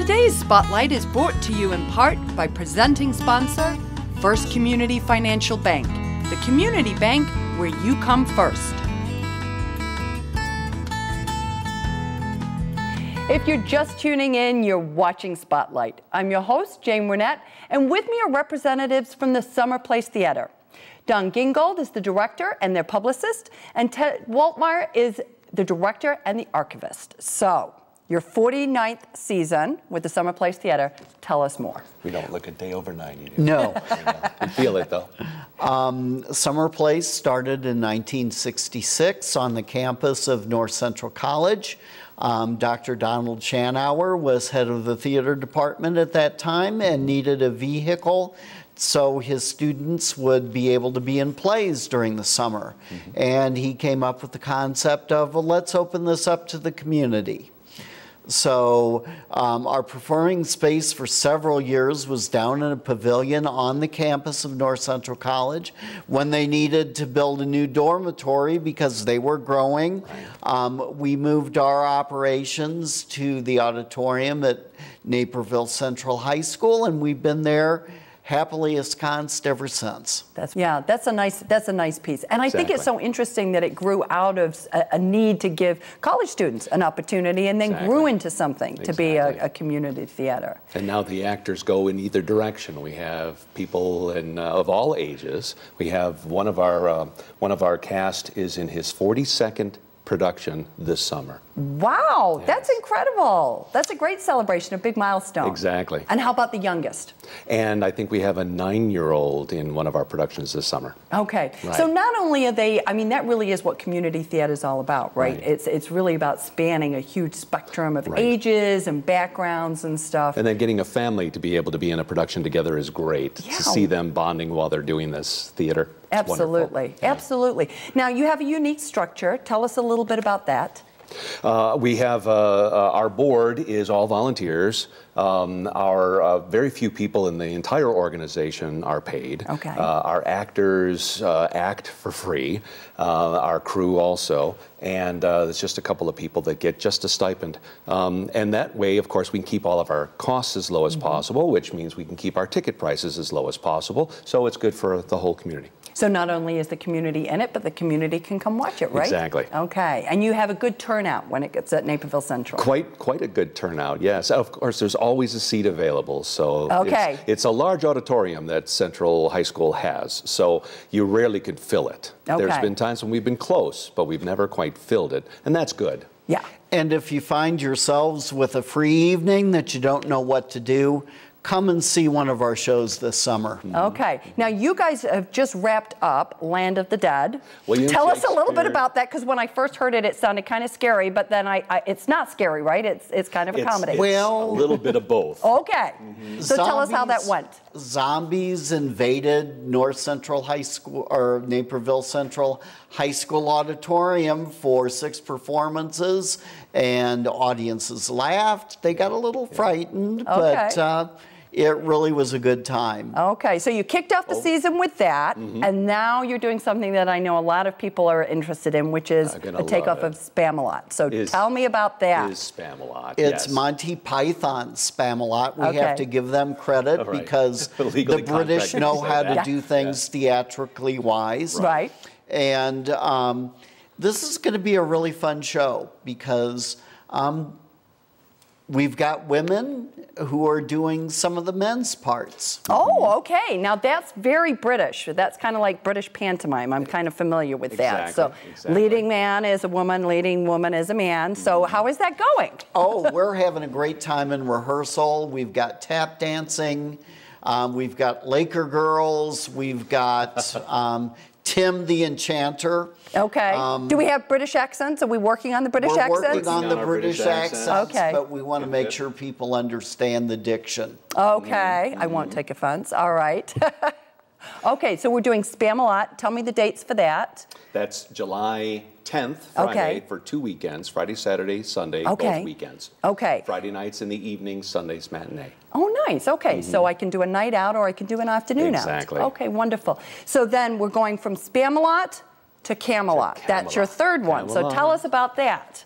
Today's Spotlight is brought to you in part by presenting sponsor, First Community Financial Bank, the community bank where you come first. If you're just tuning in, you're watching Spotlight. I'm your host, Jane Wernette, and with me are representatives from the Summer Place Theater. Don Gingold is the director and their publicist, and Ted Waltmeyer is the director and the archivist. So, your 49th season with the Summer Place Theater. Tell us more. We don't look a day over 90. No. we feel it though. Um, Summer Place started in 1966 on the campus of North Central College. Um, Dr. Donald Schanauer was head of the theater department at that time and needed a vehicle so his students would be able to be in plays during the summer. Mm-hmm. And he came up with the concept of well, let's open this up to the community. So um, our performing space for several years was down in a pavilion on the campus of North Central College. When they needed to build a new dormitory because they were growing, um, we moved our operations to the auditorium at Naperville Central High School, and we've been there happily ensconced ever since. That's yeah, that's a nice that's a nice piece, and I exactly. think it's so interesting that it grew out of a, a, need to give college students an opportunity, and then exactly. grew into something exactly. to be a, a, community theater. And now the actors go in either direction. We have people in, uh, of all ages. We have one of our uh, one of our cast is in his 42nd production this summer. Wow, yes. that's incredible. That's a great celebration, a big milestone. Exactly. And how about the youngest? And I think we have a nine year old in one of our productions this summer. Okay. Right. So not only are they, I mean, that really is what community theater is all about, right? right? It's, it's really about spanning a huge spectrum of right. ages and backgrounds and stuff. And then getting a family to be able to be in a production together is great yeah. to see them bonding while they're doing this theater. Absolutely, yeah. absolutely. Now you have a unique structure. Tell us a little bit about that. Uh, we have uh, uh, our board is all volunteers. Um, our uh, very few people in the entire organization are paid. Okay. Uh, our actors uh, act for free. our crew also, and there's just a couple of people that get just a stipend. Um, and that way, of course, we can keep all of our costs as low as mm -hmm. possible, which means we can keep our ticket prices as low as possible. So it's good for the whole community. So not only is the community in it, but the community can come watch it, right? Exactly. Okay. And you have a good turnout when it gets at Naperville Central. Quite, quite a good turnout. Yes. Of course, there's always a seat available. So okay. it's, it's a large auditorium that Central High School has. So you rarely could fill it. Okay. There's been times when we've been close, but we've never quite filled it, and that's good. Yeah. And if you find yourselves with a free evening that you don't know what to do, come and see one of our shows this summer. Okay. Now, you guys have just wrapped up Land of the Dead. William Tell us a little bit about that, because when I first heard it, it sounded kind of scary, but then I, I, it's not scary, right? It's, it's kind of a it's, comedy. It's well, a little bit of both. Okay. Mm -hmm. So zombies, tell us how that went. Zombies invaded North Central High School, or Naperville Central High School Auditorium for six performances, and audiences laughed. They got a little frightened, okay. but uh, it really was a good time. Okay, so you kicked off the oh. season with that, mm -hmm. and now you're doing something that I know a lot of people are interested in, which is a takeoff of Spamalot. So is, tell me about that. Is Spamalot? It's yes. Monty Python Spamalot. We okay. have to give them credit right. because the British know how to do things yeah. theatrically wise. Right. right. And um, this is going to be a really fun show because um, we've got women who are doing some of the men's parts. Oh, okay. Now that's very British. That's kind of like British pantomime. I'm kind of familiar with exactly, that. So exactly. leading man is a woman, leading woman is a man. So mm-hmm. how is that going? oh, we're having a great time in rehearsal. We've got tap dancing. Um, we've got Laker girls. We've got um, Tim the Enchanter. Okay. Um, Do we have British accents? Are we working on the British we're accents? We're working on, the British, British accents. accents. Okay. But we want to make sure people understand the diction. Okay. Mm-hmm. I won't take offense. All right. okay, so we're doing Spamalot. Tell me the dates for that. That's July 10th, Friday, okay. for two weekends Friday, Saturday, Sunday, okay. both weekends. Okay. Friday nights in the evening, Sundays matinee. Oh, nice. Okay. Mm -hmm. So I can do a night out or I can do an afternoon exactly. out. Okay, wonderful. So then we're going from Spamalot to Camelot. To Camelot. That's your third one. Camelot. So tell us about that.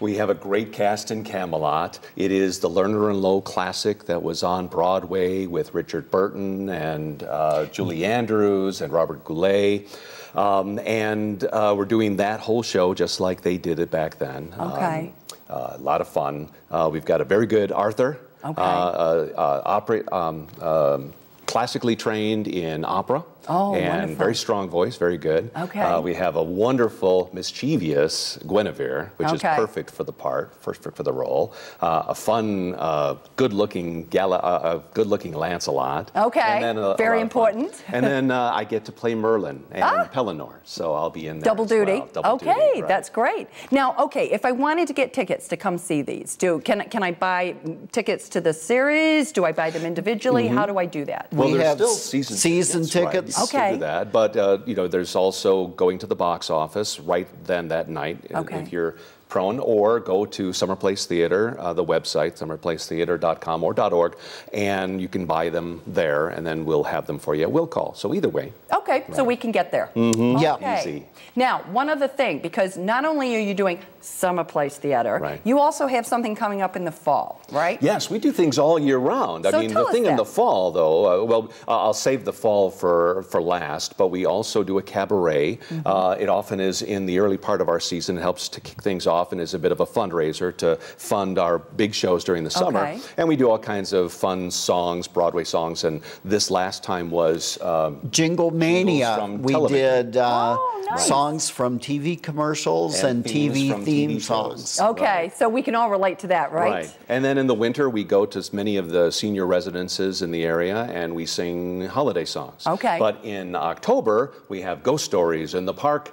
We have a great cast in Camelot. It is the Lerner and Loewe classic that was on Broadway with Richard Burton and uh, Julie Andrews and Robert Goulet. Um, and uh, we're doing that whole show just like they did it back then. Okay. Um, uh, a lot of fun. Uh, we've got a very good Arthur. Okay. Uh, uh, opera, um, um, classically trained in opera. Oh, and wonderful. very strong voice, very good. Okay. Uh, we have a wonderful, mischievous Guinevere, which Okay. is perfect for the part, for, for, for the role. Uh, a fun, uh, good-looking gala, uh, uh, good-looking Lancelot. Okay. And then a- a Very lot of fun. important. and then uh, I get to play Merlin and Ah. Pellinore, so I'll be in there. Double as duty. well. Double okay, duty, right. that's great. Now, okay, if I wanted to get tickets to come see these, do can can I buy tickets to the series? Do I buy them individually? Mm-hmm. How do I do that? Well, We there's have still season, season tickets. right. tickets. You still Okay. do that, but uh, you know, there's also going to the box office right then that night Okay. if you're prone, or go to Summer Place Theater, uh, the website summerplacetheater.com or .org, and you can buy them there, and then we'll have them for you at will call. So either way, Okay, so we can get there. Yeah. Okay. Easy. Now, one other thing, because not only are you doing Summer Place Theater, Right. you also have something coming up in the fall, right? Yes, we do things all year round. So I mean, tell the us thing in the fall, though, uh, well, uh, I'll save the fall for, for last, but we also do a cabaret. Mm-hmm. Uh, it often is in the early part of our season. It helps to kick things off and is a bit of a fundraiser to fund our big shows during the summer. Okay. And we do all kinds of fun songs, Broadway songs, and this last time was um, Jingle Mania. from We television. did uh, Oh, nice. songs from TV commercials and, And TV theme TV songs. Okay, so we can all relate to that, right? right? And then in the winter, we go to many of the senior residences in the area and we sing holiday songs. Okay. But in October, we have ghost stories in the park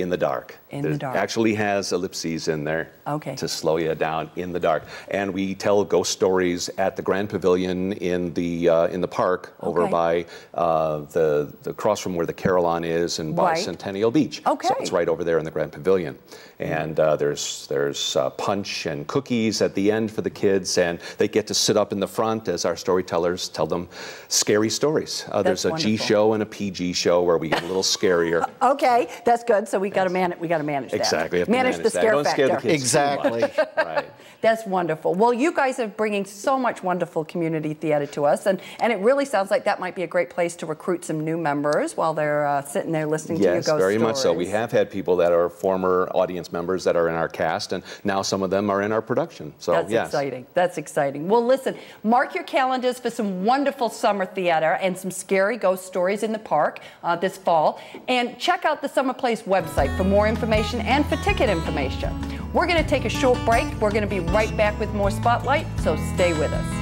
in the dark. In the dark. actually has ellipses in there Okay. to slow you down in the dark. And we tell ghost stories at the Grand Pavilion in the uh, in the park over Okay. by uh, the the cross from where the Carillon is and by Right. Centennial Beach. Okay. So it's right over there in the Grand Pavilion. And uh, there's there's uh, punch and cookies at the end for the kids, and they get to sit up in the front as our storytellers tell them scary stories. Uh, there's a G wonderful. show and a PG show where we get a little scarier. Okay, that's good. So we got to man we got to manage that. Exactly. have to Manage, the that. scare Don't factor. scare the kids. too Exactly. That's wonderful. Well, you guys are bringing so much wonderful community theater to us, and, and it really sounds like that might be a great place to recruit some new members while they're uh, sitting there listening to your Yes, ghost very much so. We have had people that are former audience members that are in our cast, and now some of them are in our production. So That's yes. exciting. That's exciting. Well, listen, mark your calendars for some wonderful summer theater and some scary ghost stories in the park uh, this fall. And check out the Summer Place website for more information and for ticket information. We're going to take a short break. We're going to be right back with more Spotlight, so stay with us.